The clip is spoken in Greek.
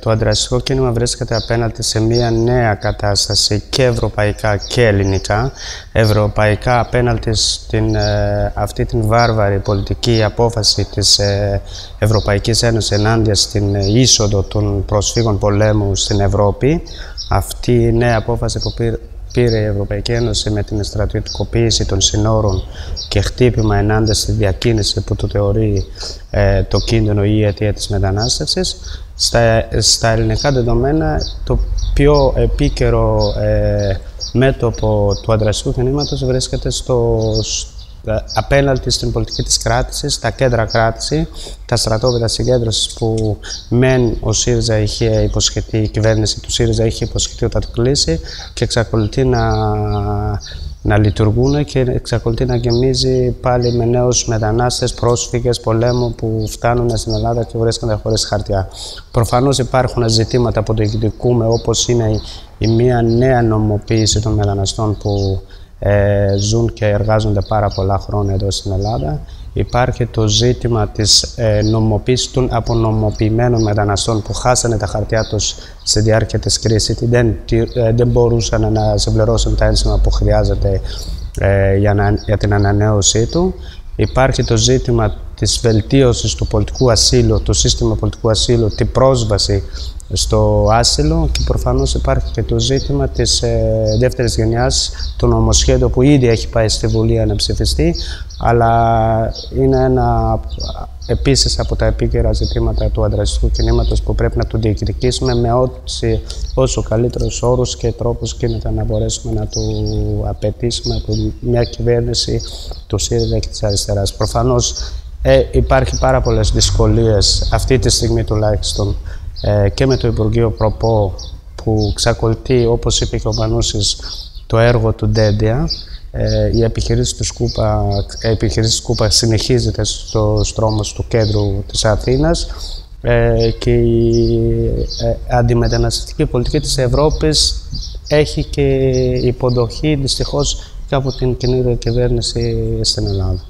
Το αντραστικό κίνημα βρίσκεται απέναντι σε μια νέα κατάσταση και ευρωπαϊκά και ελληνικά. Ευρωπαϊκά απέναντι στην ε, αυτή την βάρβαρη πολιτική απόφαση της ε, Ευρωπαϊκής Ένωσης ενάντια στην είσοδο των προσφύγων πολέμου στην Ευρώπη. Αυτή η νέα απόφαση που πήρε πήρε η Ευρωπαϊκή Ένωση με την στρατιωτικοποίηση των συνόρων και χτύπημα ενάντια στη διακίνηση που το θεωρεί ε, το κίνδυνο ή η αιτία της μετανάστευσης. Στα, στα ελληνικά δεδομένα το πιο επίκαιρο ε, μέτωπο του αντραστικού κινήματος βρίσκεται στο, απέναντι στην πολιτική της κράτησης, τα κέντρα κράτηση, τα στρατόπεδα συγκέντρωσης που μεν ο ΣΥΡΙΖΑ είχε υποσχεθεί, η κυβέρνηση του ΣΥΡΙΖΑ είχε υποσχεθεί ότι θα κλείσει και εξακολουθεί να, να λειτουργούν και εξακολουθεί να γεμίζει πάλι με νέους μετανάστες, πρόσφυγες, πολέμου που φτάνουν στην Ελλάδα και βρίσκονται χωρίς χαρτιά. Προφανώς υπάρχουν ζητήματα που το εκδικούμε όπως είναι η, η μία νέα νομοποίηση των μεταναστών που ε, ζουν και εργάζονται πάρα πολλά χρόνια εδώ στην Ελλάδα. Υπάρχει το ζήτημα της ε, νομοποίησης των απονομοποιημένων μεταναστών που χάσανε τα χαρτιά τους στη διάρκεια της κρίσης και δεν, ε, δεν μπορούσαν να συμπληρώσουν τα ένσημα που χρειάζεται ε, για, να, για την ανανέωσή του. Υπάρχει το ζήτημα της βελτίωσης του πολιτικού ασύλου, του σύστημα πολιτικού ασύλου, την πρόσβαση στο άσυλο και προφανώς υπάρχει και το ζήτημα της ε, δεύτερης γενιάς του νομοσχέδιου που ήδη έχει πάει στη Βουλή να ψηφιστεί αλλά είναι ένα επίσης από τα επίκαιρα ζητήματα του αντραστικού κινήματος που πρέπει να το διεκδικήσουμε με ό,τι, όσο καλύτερους όρους και τρόπους γίνεται να μπορέσουμε να το απαιτήσουμε από μια κυβέρνηση του ΣΥΡΙΖΑ και της αριστεράς. Προφανώς ε, υπάρχει πάρα πολλές δυσκολίες αυτή τη στιγμή τουλάχιστον ε, και με το Υπουργείο Προπό που ξακολουθεί, όπως είπε και ο Πανούσης, το έργο του Ντέντια. Ε, η επιχειρήση του Σκούπα, η επιχειρήση Σκούπα συνεχίζεται στο δρόμος του κέντρου της Αθήνας ε, και η ε, αντιμεταναστευτική πολιτική της Ευρώπης έχει και υποδοχή δυστυχώς και από την κοινή κυβέρνηση στην Ελλάδα.